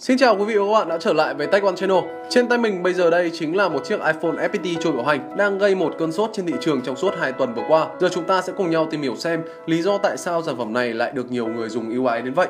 Xin chào quý vị và các bạn đã trở lại với Tech One Channel. Trên tay mình bây giờ đây chính là một chiếc iPhone FPT trôi bảo hành, đang gây một cơn sốt trên thị trường trong suốt 2 tuần vừa qua. Giờ chúng ta sẽ cùng nhau tìm hiểu xem lý do tại sao sản phẩm này lại được nhiều người dùng yêu ái đến vậy.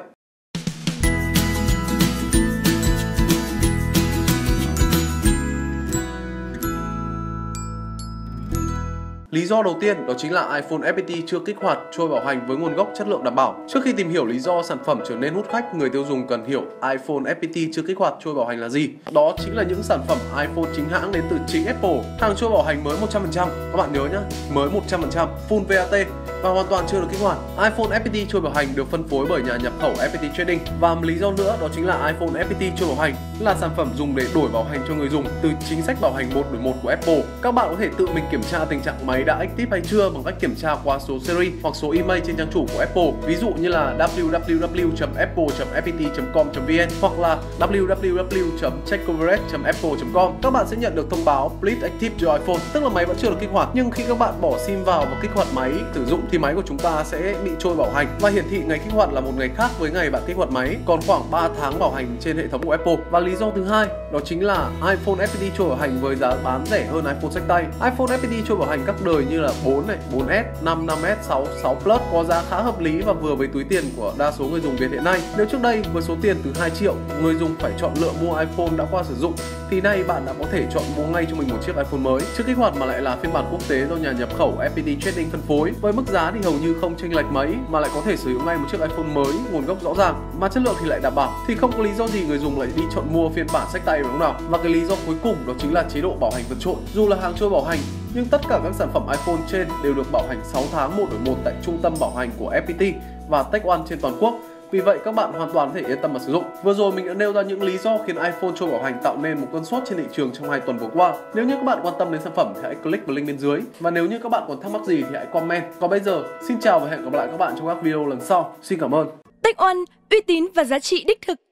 Lý do đầu tiên đó chính là iPhone FPT chưa kích hoạt trôi bảo hành với nguồn gốc chất lượng đảm bảo. Trước khi tìm hiểu lý do sản phẩm trở nên hút khách, người tiêu dùng cần hiểu iPhone FPT chưa kích hoạt trôi bảo hành là gì. Đó chính là những sản phẩm iPhone chính hãng đến từ chính Apple. Hàng trôi bảo hành mới 100%. Các bạn nhớ nhé, mới 100%, full VAT và hoàn toàn chưa được kích hoạt. iPhone FPT trôi bảo hành được phân phối bởi nhà nhập khẩu FPT Trading và một lý do nữa đó chính là iPhone FPT trôi bảo hành là sản phẩm dùng để đổi bảo hành cho người dùng từ chính sách bảo hành một đổi một của Apple. Các bạn có thể tự mình kiểm tra tình trạng máy đã active hay chưa bằng cách kiểm tra qua số series hoặc số email trên trang chủ của Apple. Ví dụ như là www.apple.fpt.com.vn hoặc là www.checkcoverage.apple.com. Các bạn sẽ nhận được thông báo Please Active your iPhone, tức là máy vẫn chưa được kích hoạt nhưng khi các bạn bỏ sim vào và kích hoạt máy sử dụng thì máy của chúng ta sẽ bị trôi bảo hành và hiển thị ngày kích hoạt là một ngày khác với ngày bạn kích hoạt máy, còn khoảng 3 tháng bảo hành trên hệ thống của Apple. Và lý do thứ hai đó chính là iPhone FPT trôi bảo hành với giá bán rẻ hơn iPhone sách tay. iPhone FPT trôi bảo hành các đời như là 4 này, 4S, 5, 5S, 6, 6 Plus có giá khá hợp lý và vừa với túi tiền của đa số người dùng Việt hiện nay. Nếu trước đây với số tiền từ 2 triệu, người dùng phải chọn lựa mua iPhone đã qua sử dụng thì nay bạn đã có thể chọn mua ngay cho mình một chiếc iPhone mới. Trước kích hoạt mà lại là phiên bản quốc tế do nhà nhập khẩu FPT Trading phân phối với mức giá thì hầu như không chênh lệch mấy, mà lại có thể sử dụng ngay một chiếc iPhone mới, nguồn gốc rõ ràng, mà chất lượng thì lại đảm bảo thì không có lý do gì người dùng lại đi chọn mua phiên bản sách tay đúng không nào? Và cái lý do cuối cùng đó chính là chế độ bảo hành vượt trội. Dù là hàng trôi bảo hành, nhưng tất cả các sản phẩm iPhone trên đều được bảo hành 6 tháng một đổi một tại trung tâm bảo hành của FPT và Tech One trên toàn quốc. Vì vậy các bạn hoàn toàn có thể yên tâm mà sử dụng. Vừa rồi mình đã nêu ra những lý do khiến iPhone trôi bảo hành tạo nên một cơn sốt trên thị trường trong hai tuần vừa qua. Nếu như các bạn quan tâm đến sản phẩm thì hãy click vào link bên dưới. Và nếu như các bạn còn thắc mắc gì thì hãy comment. Còn bây giờ, xin chào và hẹn gặp lại các bạn trong các video lần sau. Xin cảm ơn. Tech One, uy tín và giá trị đích thực.